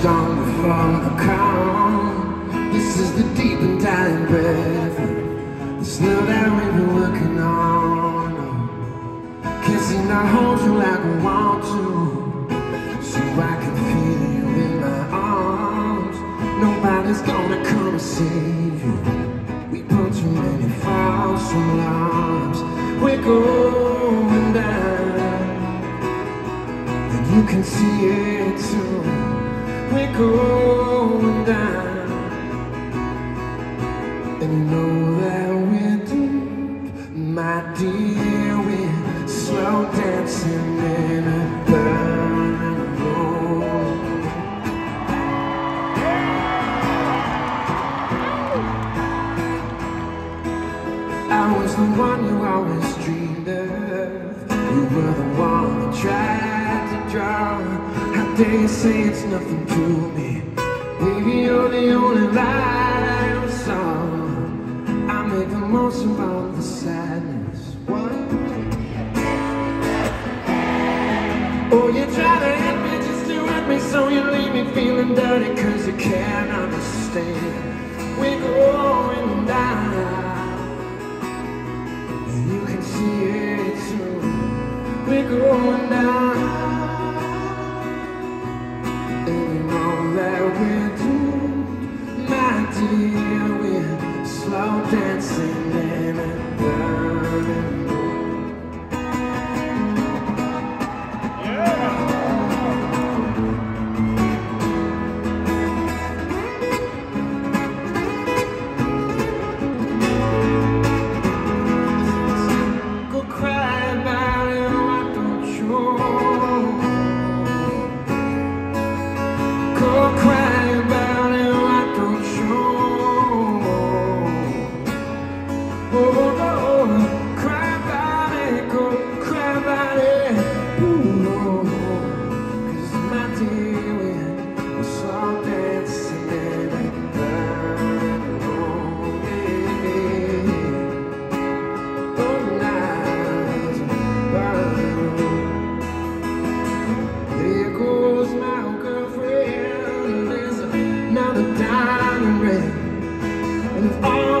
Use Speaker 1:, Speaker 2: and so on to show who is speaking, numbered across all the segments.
Speaker 1: storm before the calm. This is the deep and dying breath The love that we've been working on. Kissing, I hold you like I want to So I can feel you in my arms. Nobody's gonna come and save you. We put too many false alarms We're going down. And you can see it too. We're going down, and you know that we're my dear. We're slow dancing in a. I was the one you always dreamed of. You were the one tried draw Dare you say it's nothing to me. Baby, you're the only light I ever saw. I make the most of all the sadness. What? Oh, you try to hit me just to hurt me So you leave me feeling dirty Cause you can't understand. We're going down And you can see it too. We're going down we're slow dancing in a dark. Tell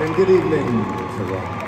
Speaker 1: And good evening.